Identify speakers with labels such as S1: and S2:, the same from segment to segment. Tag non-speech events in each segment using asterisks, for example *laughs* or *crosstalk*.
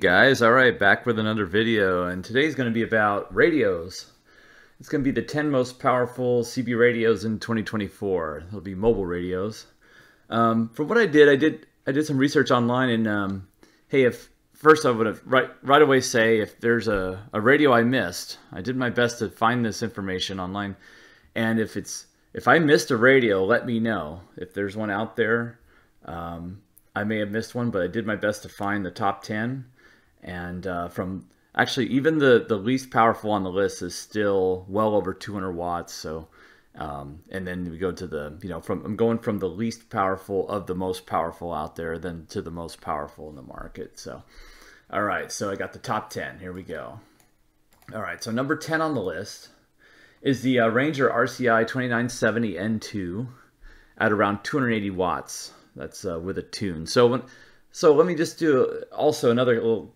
S1: Guys, alright, back with another video, and today's going to be about radios. It's going to be the 10 most powerful CB radios in 2024. They'll be mobile radios. Um, from what I did, I did I did some research online, and um, hey, if first I would have right right away say if there's a, a radio I missed, I did my best to find this information online, and if it's if I missed a radio, let me know if there's one out there. Um, I may have missed one, but I did my best to find the top 10. And uh, from actually, even the, the least powerful on the list is still well over 200 watts. So, um, and then we go to the, you know, from I'm going from the least powerful of the most powerful out there, then to the most powerful in the market. So, all right, so I got the top 10. Here we go. All right, so number 10 on the list is the uh, Ranger RCI 2970 N2 at around 280 watts. That's uh, with a tune. So when, so let me just do also another little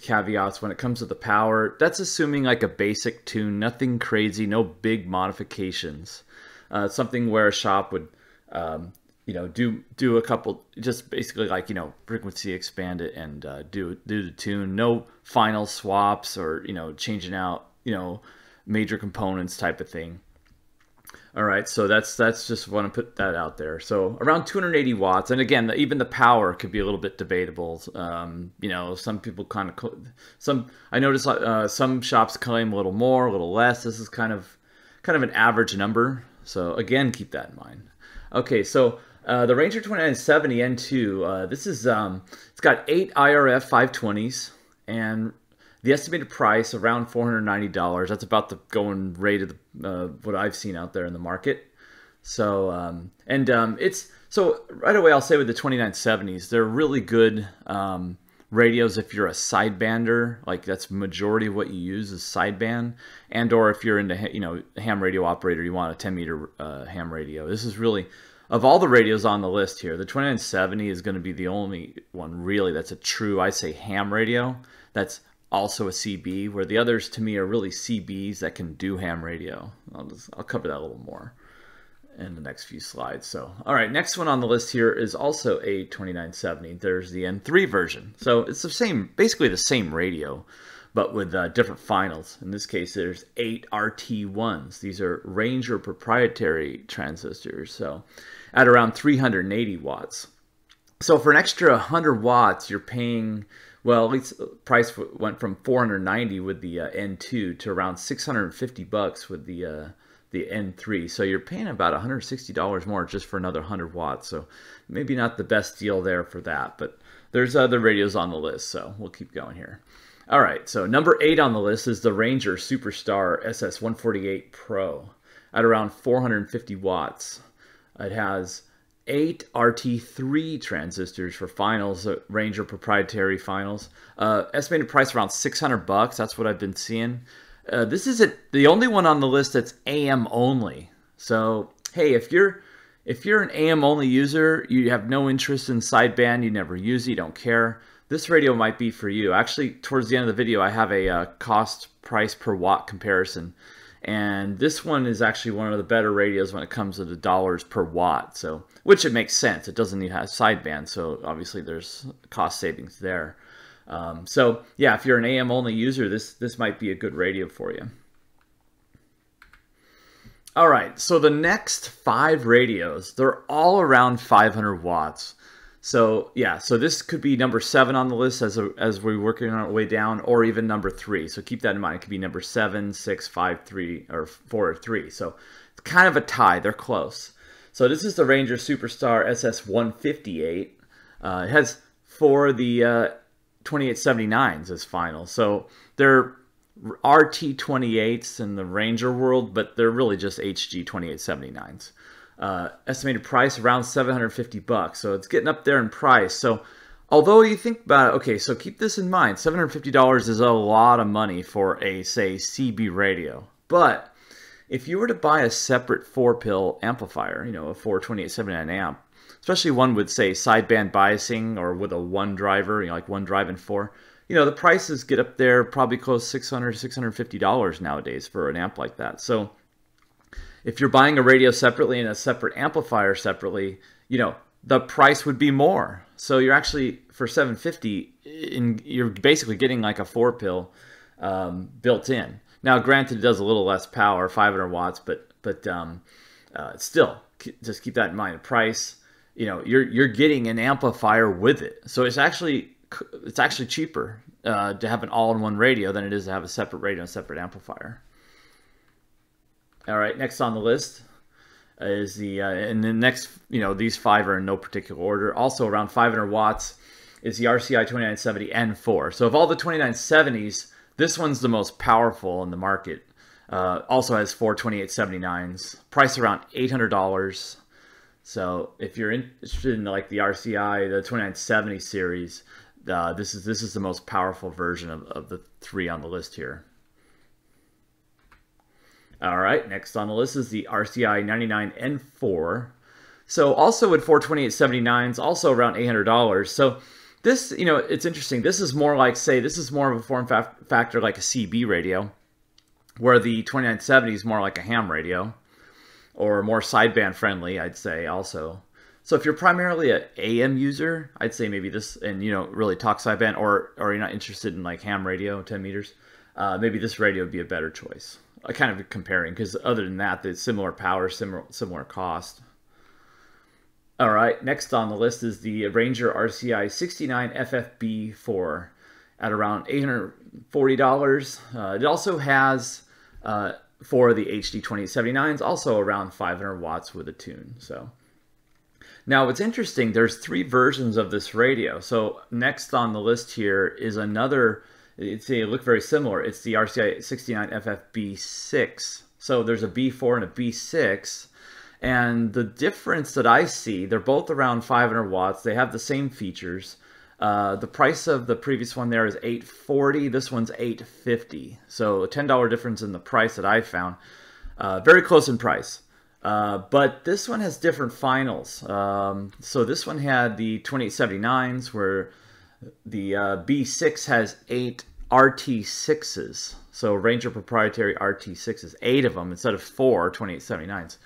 S1: caveats when it comes to the power. That's assuming like a basic tune, nothing crazy, no big modifications. Uh, something where a shop would, um, you know, do do a couple, just basically like you know frequency expand it and uh, do do the tune. No final swaps or you know changing out you know major components type of thing. All right, so that's that's just want to put that out there. So around 280 watts, and again, even the power could be a little bit debatable. Um, you know, some people kind of some. I noticed uh, some shops claim a little more, a little less. This is kind of kind of an average number. So again, keep that in mind. Okay, so uh, the Ranger 2970 N2. Uh, this is um, it's got eight IRF 520s and the estimated price around $490. That's about the going rate of the, uh, what I've seen out there in the market. So um, and um, it's so right away I'll say with the 2970s they're really good um, radios if you're a sidebander like that's majority of what you use is sideband and or if you're into you know ham radio operator you want a 10 meter uh, ham radio. This is really of all the radios on the list here the 2970 is going to be the only one really that's a true I say ham radio that's also a CB, where the others to me are really CBs that can do ham radio. I'll, just, I'll cover that a little more in the next few slides. So, all right, next one on the list here is also a 2970. There's the N3 version. So it's the same, basically the same radio, but with uh, different finals. In this case, there's eight RT1s. These are Ranger proprietary transistors. So at around 380 watts. So for an extra 100 watts, you're paying well, at least price went from 490 with the uh, N2 to around 650 bucks with the uh, the N3. So you're paying about 160 dollars more just for another 100 watts. So maybe not the best deal there for that, but there's other radios on the list, so we'll keep going here. All right, so number eight on the list is the Ranger Superstar SS148 Pro at around 450 watts. It has eight RT3 transistors for finals, uh, Ranger proprietary finals. Uh, estimated price around 600 bucks. That's what I've been seeing. Uh, this is a, the only one on the list that's AM only. So hey, if you're if you're an AM only user, you have no interest in sideband, you never use it, you don't care. This radio might be for you. Actually, towards the end of the video, I have a uh, cost price per watt comparison. And this one is actually one of the better radios when it comes to the dollars per watt. So, which it makes sense. It doesn't need to have sideband, so obviously there's cost savings there. Um, so yeah, if you're an AM only user, this this might be a good radio for you. All right, so the next five radios, they're all around 500 watts. So yeah, so this could be number seven on the list as a, as we're working our way down, or even number three. So keep that in mind. It could be number seven, six, five, three, or four or three. So it's kind of a tie. They're close. So this is the Ranger Superstar SS158. Uh, it has for the uh, 2879s as final. So they're RT28s in the Ranger world, but they're really just HG 2879s. Uh, estimated price around 750 bucks. So it's getting up there in price. So although you think about it, okay, so keep this in mind. $750 is a lot of money for a, say, CB radio. But if you were to buy a separate four pill amplifier, you know, a 42879 amp, especially one with, say, sideband biasing or with a one driver, you know, like one drive and four, you know, the prices get up there probably close 600 $650 nowadays for an amp like that. So if you're buying a radio separately and a separate amplifier separately, you know, the price would be more. So you're actually for 750, in, you're basically getting like a four pill um, built in. Now, granted, it does a little less power, 500 watts, but but um, uh, still, just keep that in mind. Price, you know, you're you're getting an amplifier with it, so it's actually it's actually cheaper uh, to have an all-in-one radio than it is to have a separate radio and a separate amplifier. All right, next on the list is the uh, and the next you know these five are in no particular order. Also around 500 watts is the RCI 2970 N4. So of all the 2970s, this one's the most powerful in the market. Uh, also has four 2879s, price around $800. So if you're interested in like the RCI, the 2970 series, uh, this is this is the most powerful version of, of the three on the list here. All right, next on the list is the RCI 99N4. So also with 42879s, also around $800. So this, you know, it's interesting. This is more like, say, this is more of a form fa factor like a CB radio, where the 2970 is more like a ham radio, or more sideband friendly, I'd say also. So if you're primarily an AM user, I'd say maybe this, and you know, really talk sideband, or or you're not interested in like ham radio, 10 meters, uh, maybe this radio would be a better choice. I kind of comparing because other than that, the similar power, similar similar cost. All right, next on the list is the Ranger RCI 69 FFB4 at around $840. Uh, it also has uh, for the HG 2079s, also around 500 watts with a tune. So now what's interesting, there's three versions of this radio. So next on the list here is another it's, they look very similar. It's the RCI 69 FFB6. So there's a B4 and a B6. And the difference that I see, they're both around 500 watts. They have the same features. Uh, the price of the previous one there is 840. This one's 850. So a $10 difference in the price that I found. Uh, very close in price. Uh, but this one has different finals. Um, so this one had the 2879s where the uh, B6 has eight RT6s. So Ranger proprietary RT6s, eight of them instead of four 2879s.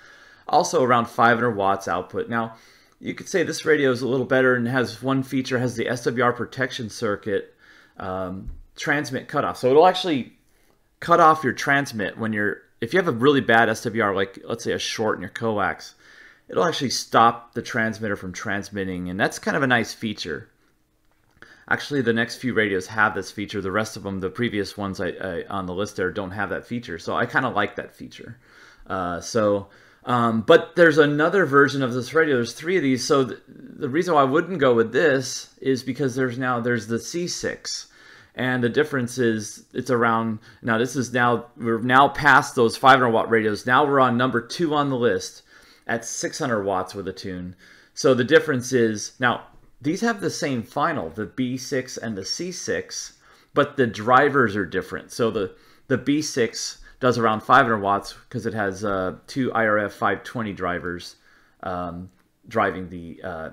S1: Also around 500 watts output. Now, you could say this radio is a little better and has one feature, has the SWR protection circuit um, transmit cutoff. So it'll actually cut off your transmit when you're, if you have a really bad SWR, like let's say a short in your coax, it'll actually stop the transmitter from transmitting. And that's kind of a nice feature. Actually, the next few radios have this feature. The rest of them, the previous ones I, I on the list there, don't have that feature. So I kind of like that feature. Uh, so, um, but there's another version of this radio. There's three of these. So th the reason why I wouldn't go with this is because there's now there's the C6, and the difference is it's around now. This is now we're now past those 500 watt radios. Now we're on number two on the list at 600 watts with a tune. So the difference is now these have the same final, the B6 and the C6, but the drivers are different. So the, the B6 does around 500 watts because it has uh, two IRF 520 drivers um, driving the uh,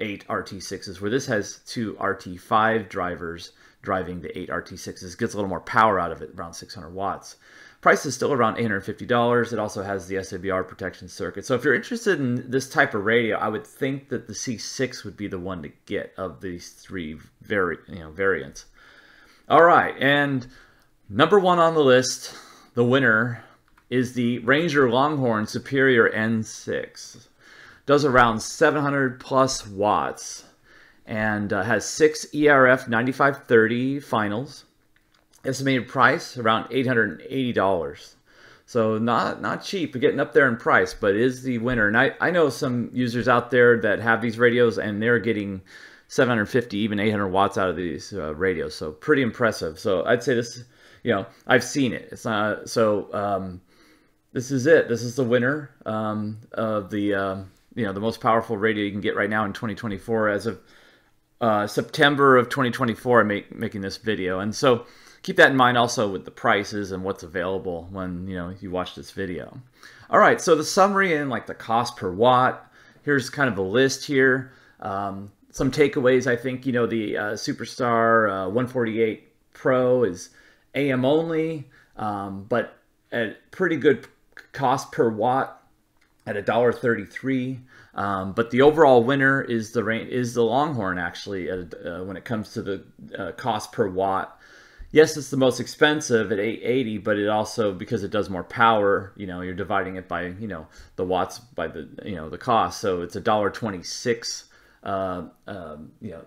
S1: 8 RT6s, where this has two RT5 drivers driving the 8 RT6s. Gets a little more power out of it, around 600 watts. Price is still around $850. It also has the SWR protection circuit. So if you're interested in this type of radio, I would think that the C6 would be the one to get of these three vari you know, variants. All right, and number one on the list, the winner, is the Ranger Longhorn Superior N6. Does around 700 plus watts and uh, has six ERF 9530 finals Estimated price around $880. So not not cheap, getting up there in price, but is the winner. And I, I know some users out there that have these radios and they're getting 750, even 800 watts out of these uh, radios. So pretty impressive. So I'd say this, you know, I've seen it. It's not so. Um, this is it. This is the winner um, of the um, you know the most powerful radio you can get right now in 2024 as of uh, September of 2024. I'm make, making this video, and so keep that in mind also with the prices and what's available when you know you watch this video. All right, so the summary and like the cost per watt. Here's kind of a list here. Um, some takeaways. I think you know the uh, Superstar uh, 148 Pro is AM only, um, but at pretty good cost per watt. At a $1.33. Um, but the overall winner is the is the Longhorn actually uh, when it comes to the uh, cost per watt. Yes, it's the most expensive at 880, but it also because it does more power, you know, you're dividing it by you know the watts by the you know the cost, so it's a dollar 26, uh, um, you know,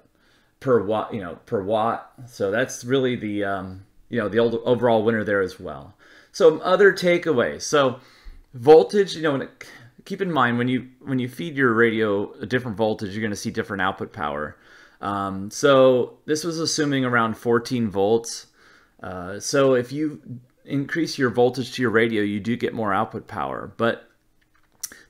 S1: per watt, you know, per watt. So that's really the um, you know the old, overall winner there as well. So other takeaways. So voltage, you know, when it keep in mind when you when you feed your radio a different voltage, you're going to see different output power. Um, so this was assuming around 14 volts. Uh, so if you increase your voltage to your radio, you do get more output power, but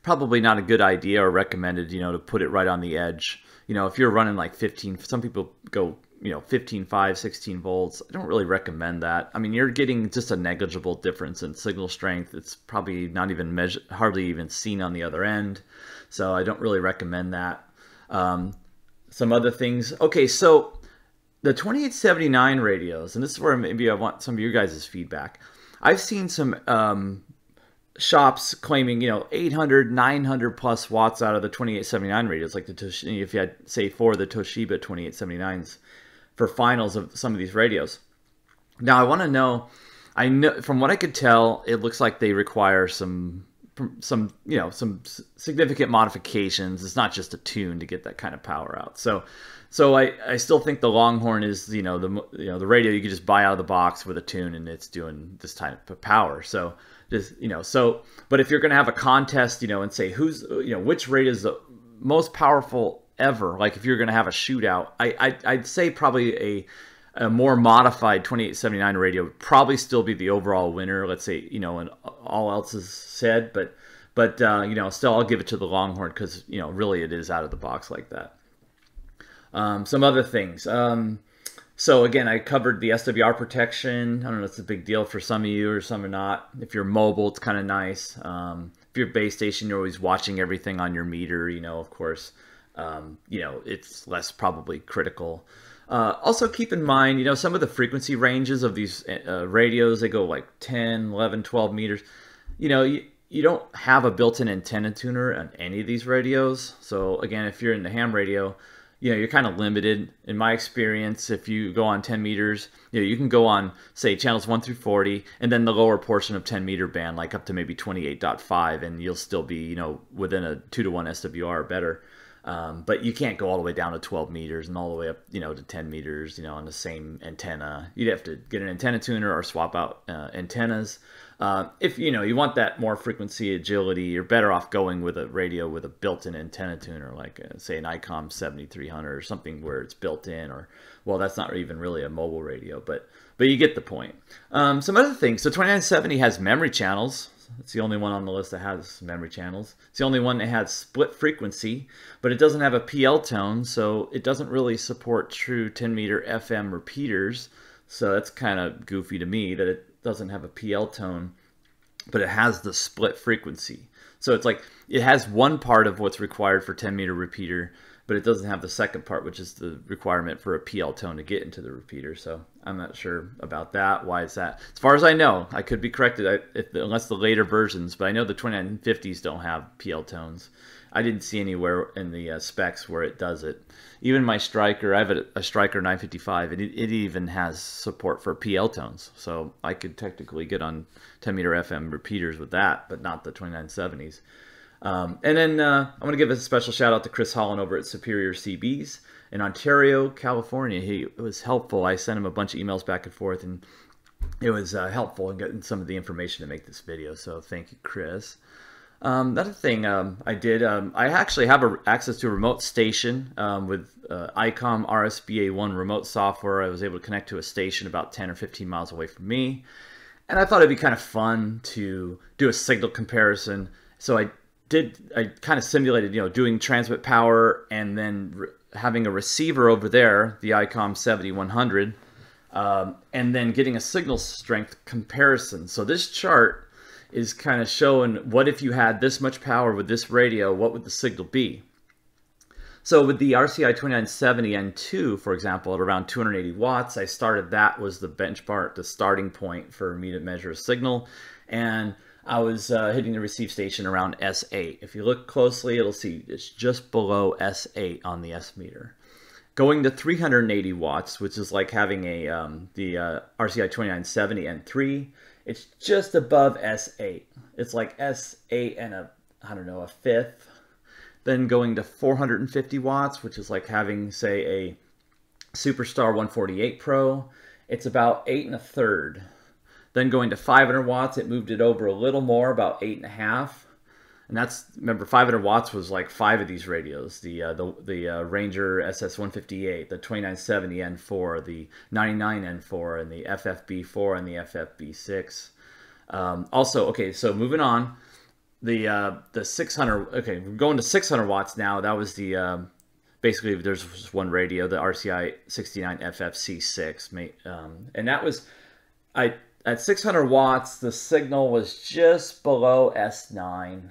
S1: probably not a good idea or recommended, you know, to put it right on the edge. You know, if you're running like 15, some people go you know 15 5 16 volts i don't really recommend that. I mean you're getting just a negligible difference in signal strength. It's probably not even measured hardly even seen on the other end. So i don't really recommend that. Um, some other things. Okay so the 2879 radios and this is where maybe i want some of your guys' feedback. I've seen some um, shops claiming you know 800 900 plus watts out of the 2879 radios like the if you had say four of the toshiba 2879s for finals of some of these radios. Now I want to know. I know from what I could tell, it looks like they require some some you know some significant modifications. It's not just a tune to get that kind of power out. So so I, I still think the Longhorn is you know the you know the radio you could just buy out of the box with a tune and it's doing this type of power. So just you know so but if you're going to have a contest you know and say who's you know which radio is the most powerful ever. Like if you're going to have a shootout, I, I would say probably a a more modified 2879 radio would probably still be the overall winner. Let's say you know, and all else is said, but but uh, you know, still I'll give it to the Longhorn because you know really it is out of the box like that. Um, some other things. Um, so again, I covered the SWR protection. I don't know if it's a big deal for some of you or some are not. If you're mobile, it's kind of nice. Um, if you're base station, you're always watching everything on your meter. You know, of course um, you know, it's less probably critical. Uh, also keep in mind, you know, some of the frequency ranges of these uh, radios, they go like 10, 11, 12 meters. You know, you, you don't have a built-in antenna tuner on any of these radios. So again, if you're in the ham radio, you know, you're kind of limited. In my experience, if you go on 10 meters, you know, you can go on, say, channels 1 through 40, and then the lower portion of 10 meter band, like up to maybe 28.5, and you'll still be, you know, within a 2 to 1 SWR or better. Um, but you can't go all the way down to 12 meters and all the way up, you know, to 10 meters, you know, on the same antenna. You'd have to get an antenna tuner or swap out uh, antennas. Uh, if you know you want that more frequency agility, you're better off going with a radio with a built-in antenna tuner, like a, uh, say an ICOM 7300 or something where it's built in. Or well, that's not even really a mobile radio, but but you get the point. Um, some other things. So 2970 has memory channels. It's the only one on the list that has memory channels. It's the only one that has split frequency, but it doesn't have a PL tone, so it doesn't really support true 10 meter FM repeaters. So that's kind of goofy to me that it doesn't have a PL tone, but it has the split frequency. So it's like it has one part of what's required for 10 meter repeater, but it doesn't have the second part, which is the requirement for a PL tone to get into the repeater. So I'm not sure about that. Why is that? As far as I know, I could be corrected I, if, unless the later versions, but I know the 2950s don't have PL tones. I didn't see anywhere in the uh, specs where it does it. Even my Stryker, I have a, a Stryker 955, and it, it, even has support for PL tones. So I could technically get on 10 meter FM repeaters with that, but not the 2970s. Um, and then uh, I'm going to give a special shout out to Chris Holland over at Superior CBs in Ontario, California. He was helpful. I sent him a bunch of emails back and forth, and it was uh, helpful in getting some of the information to make this video. So thank you, Chris. Um, another thing um, I did, um, I actually have a, access to a remote station um, with uh, ICOM RSBA1 remote software. I was able to connect to a station about 10 or 15 miles away from me. And I thought it'd be kind of fun to do a signal comparison. So I did I kind of simulated, you know, doing transmit power and then having a receiver over there, the ICOM 7100, um, and then getting a signal strength comparison. So this chart is kind of showing what if you had this much power with this radio, what would the signal be? So with the RCI 2970 N2, for example, at around 280 watts, I started that was the benchmark, the starting point for me to measure a signal. And I was uh, hitting the receive station around S8. If you look closely, it'll see it's just below S8 on the S meter. Going to 380 watts, which is like having a um, the uh, RCI 2970 N3, it's just above S8. It's like S8 and a, I don't know, a fifth. Then going to 450 watts, which is like having, say, a Superstar 148 Pro, it's about eight and a third. Then going to 500 watts, it moved it over a little more, about eight and a half. And that's remember 500 watts was like five of these radios: the uh, the the uh, Ranger SS158, the 2970 N4, the 99 N4, and the FFB4 and the FFB6. Um, also, okay, so moving on, the uh, the 600. Okay, we're going to 600 watts now. That was the um, basically there's just one radio, the RCI 69 FFC6, um, and that was I at 600 watts, the signal was just below S9.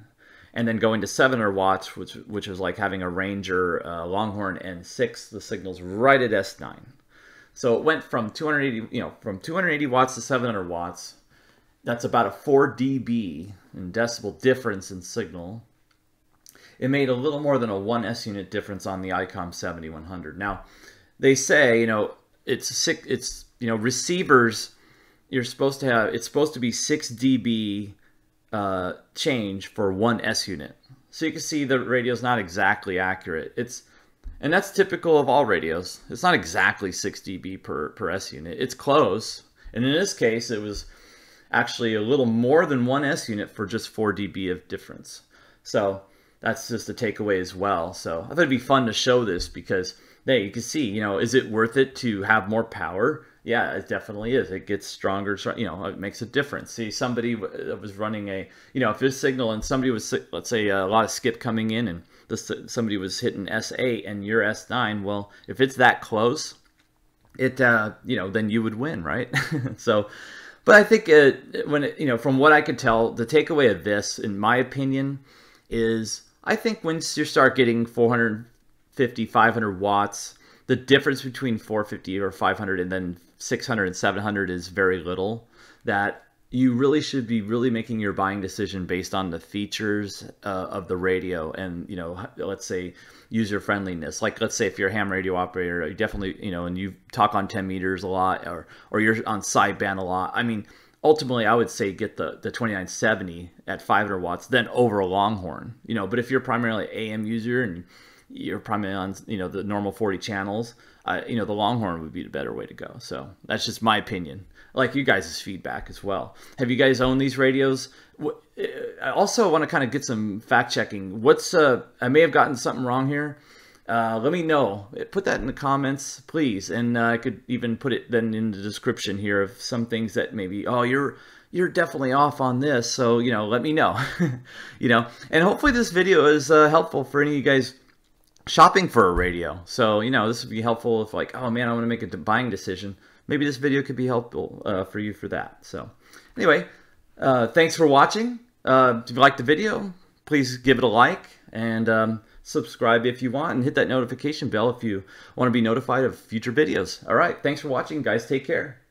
S1: And then going to 700 watts, which, which was like having a Ranger uh, Longhorn N6, the signal's right at S9. So it went from 280, you know, from 280 watts to 700 watts. That's about a 4 dB in decibel difference in signal. It made a little more than a 1 S unit difference on the ICOM 7100. Now, they say, you know, it's it's you know, receivers you're supposed to have it's supposed to be 6 dB uh, change for one S unit. So you can see the radio is not exactly accurate. It's and that's typical of all radios. It's not exactly 6 dB per, per S unit. It's close. And in this case, it was actually a little more than one S unit for just 4 dB of difference. So that's just a takeaway as well. So I thought it'd be fun to show this because, hey, you can see, you know, is it worth it to have more power? Yeah, it definitely is. It gets stronger. You know, it makes a difference. See, somebody that uh, was running a, you know, if this signal and somebody was, uh, let's say, a lot of skip coming in, and this somebody was hitting S8 and you're S9. Well, if it's that close, it, uh, you know, then you would win, right? *laughs* so, but I think it, when it, you know, from what I could tell, the takeaway of this, in my opinion, is I think once you start getting 450, 500 watts, the difference between 450 or 500 and then 600 and 700 is very little that you really should be really making your buying decision based on the features uh, of the radio and you know let's say user friendliness. Like let's say if you're a ham radio operator you definitely you know and you talk on 10 meters a lot or or you're on sideband a lot i mean ultimately i would say get the the 2970 at 500 watts then over a longhorn you know. But if you're primarily am user and you're primarily on you know the normal 40 channels uh, you know the longhorn would be the better way to go. So that's just my opinion. I like you guys' feedback as well. Have you guys owned these radios? Uh, i also want to kind of get some fact checking. What's uh i may have gotten something wrong here. Uh, let me know. Put that in the comments, please, and uh, I could even put it then in the description here of some things that maybe oh you're you're definitely off on this. So you know, let me know. *laughs* you know, and hopefully this video is uh, helpful for any of you guys shopping for a radio. So, you know, this would be helpful if like, oh man, I want to make a buying decision. Maybe this video could be helpful uh, for you for that. So anyway, uh, thanks for watching. Uh, if you liked the video, please give it a like and um, subscribe if you want and hit that notification bell if you want to be notified of future videos. All right, thanks for watching, guys. Take care.